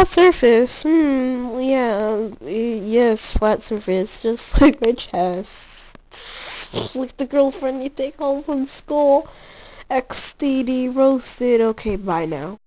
Flat surface. Hmm. Yeah. Yes, flat surface. Just like my chest. Like the girlfriend you take home from school. XDD roasted. Okay, bye now.